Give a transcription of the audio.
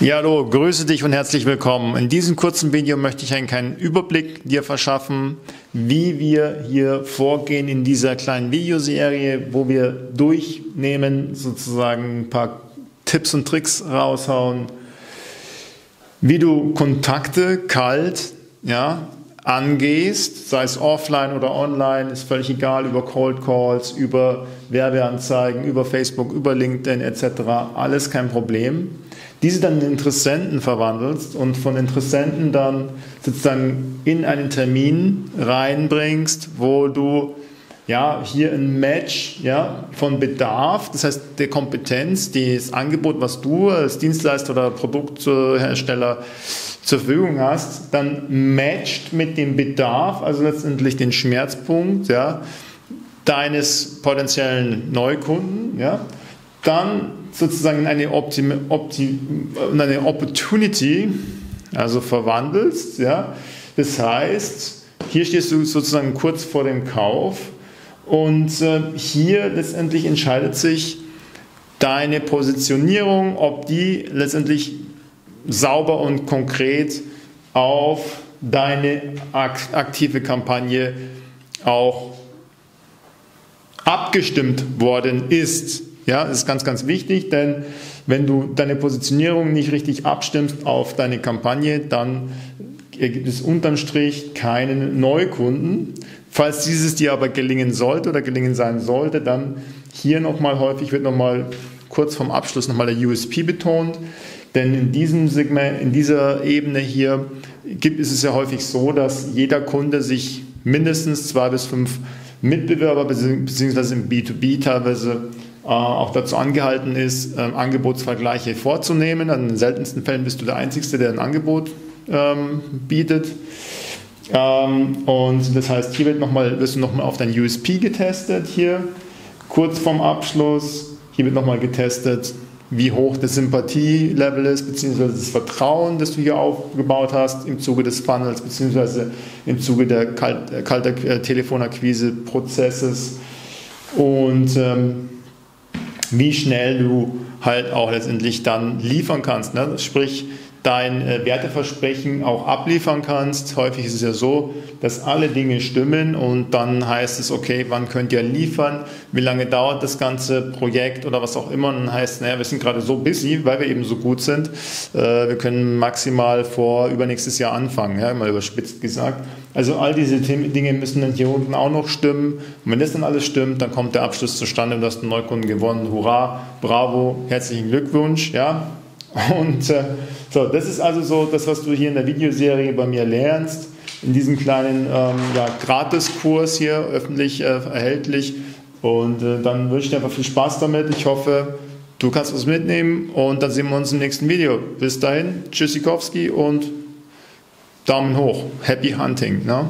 Ja, hallo, grüße dich und herzlich willkommen. In diesem kurzen Video möchte ich einen kleinen Überblick dir verschaffen, wie wir hier vorgehen in dieser kleinen Videoserie, wo wir durchnehmen, sozusagen ein paar Tipps und Tricks raushauen, wie du Kontakte kalt, ja, angehst, sei es offline oder online, ist völlig egal, über Cold Calls, über Werbeanzeigen, über Facebook, über LinkedIn etc., alles kein Problem diese dann in Interessenten verwandelst und von Interessenten dann sozusagen in einen Termin reinbringst, wo du ja, hier ein Match ja, von Bedarf, das heißt der Kompetenz, das Angebot, was du als Dienstleister oder Produkthersteller zur Verfügung hast, dann matcht mit dem Bedarf, also letztendlich den Schmerzpunkt ja, deines potenziellen Neukunden. Ja, dann sozusagen eine, Optim, Optim, eine Opportunity, also verwandelst. Ja? Das heißt, hier stehst du sozusagen kurz vor dem Kauf und äh, hier letztendlich entscheidet sich deine Positionierung, ob die letztendlich sauber und konkret auf deine aktive Kampagne auch abgestimmt worden ist. Ja, ist ganz, ganz wichtig, denn wenn du deine Positionierung nicht richtig abstimmst auf deine Kampagne, dann gibt es unterm Strich keinen Neukunden. Falls dieses dir aber gelingen sollte oder gelingen sein sollte, dann hier nochmal häufig wird nochmal kurz vorm Abschluss nochmal der USP betont. Denn in diesem Segment, in dieser Ebene hier gibt es es ja häufig so, dass jeder Kunde sich mindestens zwei bis fünf Mitbewerber beziehungsweise im B2B teilweise äh, auch dazu angehalten ist, ähm, Angebotsvergleiche vorzunehmen. In den seltensten Fällen bist du der Einzige, der ein Angebot ähm, bietet. Ähm, und das heißt, hier wird noch mal, wirst du nochmal auf dein USP getestet, hier kurz vorm Abschluss. Hier wird nochmal getestet, wie hoch das Sympathielevel ist, beziehungsweise das Vertrauen, das du hier aufgebaut hast im Zuge des Funnels, beziehungsweise im Zuge der kalt, äh, Telefonakquise-Prozesses. Und ähm, wie schnell du halt auch letztendlich dann liefern kannst. Ne? Sprich, dein äh, Werteversprechen auch abliefern kannst. Häufig ist es ja so, dass alle Dinge stimmen und dann heißt es, okay, wann könnt ihr liefern? Wie lange dauert das ganze Projekt oder was auch immer? Und dann heißt, naja, wir sind gerade so busy, weil wir eben so gut sind. Äh, wir können maximal vor übernächstes Jahr anfangen, ja, mal überspitzt gesagt. Also all diese Dinge müssen dann hier unten auch noch stimmen. Und wenn das dann alles stimmt, dann kommt der Abschluss zustande und du hast einen Neukunden gewonnen. Hurra, bravo, herzlichen Glückwunsch. Ja, und äh, so, das ist also so das, was du hier in der Videoserie bei mir lernst, in diesem kleinen ähm, ja, Gratiskurs hier öffentlich äh, erhältlich. Und äh, dann wünsche ich dir einfach viel Spaß damit. Ich hoffe, du kannst was mitnehmen und dann sehen wir uns im nächsten Video. Bis dahin, Tschüssikowski und Daumen hoch. Happy Hunting. Ne?